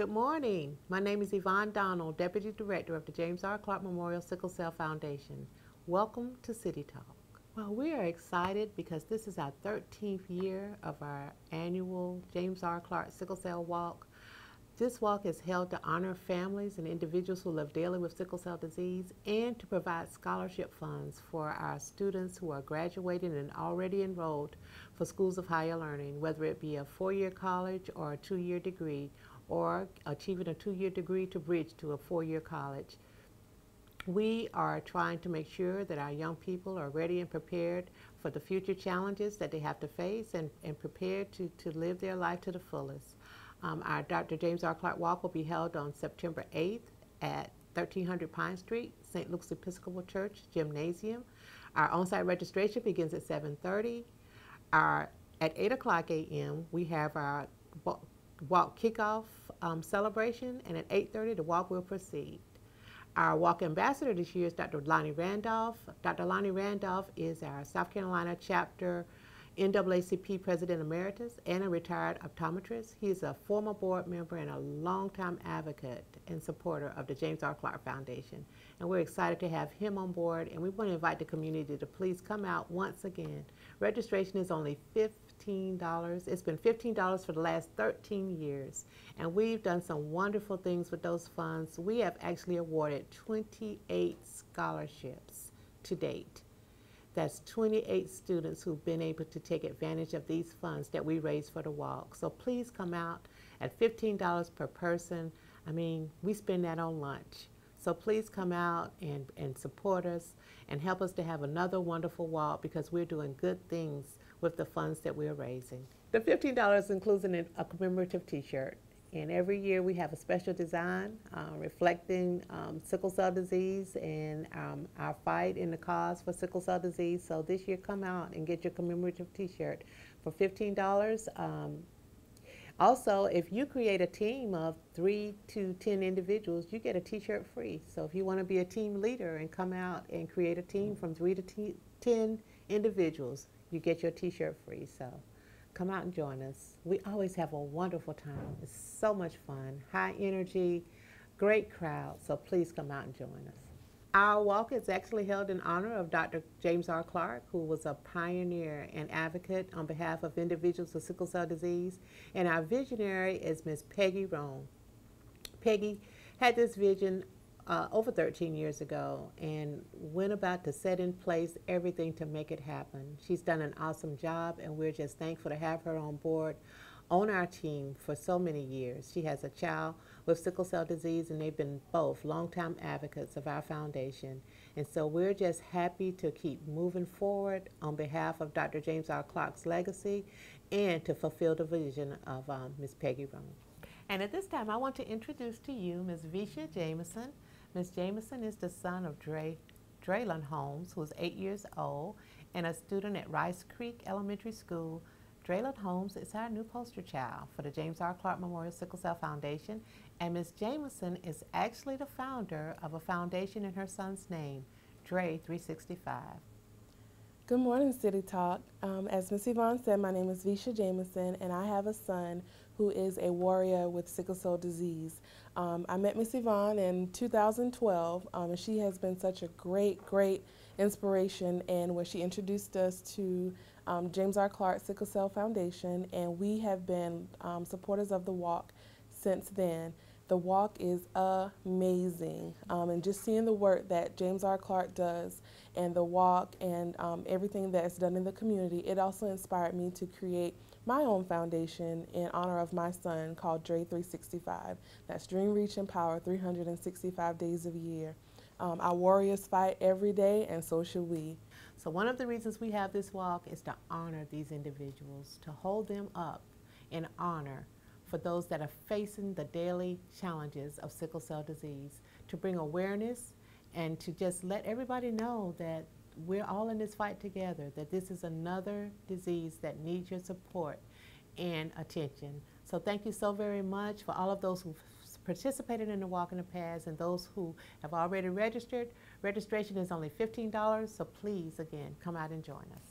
Good morning. My name is Yvonne Donald, Deputy Director of the James R. Clark Memorial Sickle Cell Foundation. Welcome to City Talk. Well, we are excited because this is our 13th year of our annual James R. Clark Sickle Cell Walk. This walk is held to honor families and individuals who live daily with sickle cell disease and to provide scholarship funds for our students who are graduating and already enrolled for schools of higher learning, whether it be a four-year college or a two-year degree or achieving a two-year degree to bridge to a four-year college. We are trying to make sure that our young people are ready and prepared for the future challenges that they have to face and, and prepared to, to live their life to the fullest. Um, our Dr. James R. Clark Walk will be held on September 8th at 1300 Pine Street, St. Luke's Episcopal Church Gymnasium. Our on-site registration begins at 7.30. Our, at 8 o'clock a.m., we have our walk kickoff um, celebration, and at 8.30, the walk will proceed. Our walk ambassador this year is Dr. Lonnie Randolph. Dr. Lonnie Randolph is our South Carolina chapter NAACP President Emeritus and a retired optometrist. He is a former board member and a longtime advocate and supporter of the James R. Clark Foundation. And we're excited to have him on board and we want to invite the community to please come out once again. Registration is only $15. It's been $15 for the last 13 years. And we've done some wonderful things with those funds. We have actually awarded 28 scholarships to date. That's 28 students who've been able to take advantage of these funds that we raise for the walk. So please come out at $15 per person. I mean, we spend that on lunch. So please come out and, and support us and help us to have another wonderful walk because we're doing good things with the funds that we're raising. The $15 includes an, a commemorative t-shirt. And every year we have a special design uh, reflecting um, sickle cell disease and um, our fight in the cause for sickle cell disease. So this year, come out and get your commemorative T-shirt for $15. Um, also, if you create a team of three to 10 individuals, you get a T-shirt free. So if you want to be a team leader and come out and create a team from three to 10 individuals, you get your T-shirt free. So come out and join us. We always have a wonderful time. It's so much fun, high energy, great crowd. So please come out and join us. Our walk is actually held in honor of Dr. James R. Clark, who was a pioneer and advocate on behalf of individuals with sickle cell disease. And our visionary is Miss Peggy Roan. Peggy had this vision uh, over 13 years ago and went about to set in place everything to make it happen. She's done an awesome job, and we're just thankful to have her on board on our team for so many years. She has a child with sickle cell disease, and they've been both longtime advocates of our foundation. And so we're just happy to keep moving forward on behalf of Dr. James R. Clark's legacy and to fulfill the vision of um, Ms. Peggy Roan. And at this time, I want to introduce to you Ms. Visha Jameson. Ms. Jameson is the son of Dre, Draylon Holmes, who is eight years old and a student at Rice Creek Elementary School. Draylon Holmes is our new poster child for the James R. Clark Memorial Sickle Cell Foundation, and Ms. Jameson is actually the founder of a foundation in her son's name, Dre 365. Good morning, City Talk. Um, as Ms. Yvonne said, my name is Visha Jameson, and I have a son who is a warrior with sickle cell disease. Um, I met Miss Yvonne in 2012, um, and she has been such a great, great inspiration and where she introduced us to um, James R. Clark Sickle Cell Foundation, and we have been um, supporters of the walk since then. The walk is amazing, um, and just seeing the work that James R. Clark does and the walk and um, everything that's done in the community, it also inspired me to create my own foundation in honor of my son called Dre 365. That's Dream, Reach, and Power 365 days of year. Um, our warriors fight every day, and so should we. So, one of the reasons we have this walk is to honor these individuals, to hold them up in honor for those that are facing the daily challenges of sickle cell disease, to bring awareness and to just let everybody know that we're all in this fight together, that this is another disease that needs your support and attention. So thank you so very much for all of those who participated in the Walk in the Paths and those who have already registered. Registration is only $15, so please, again, come out and join us.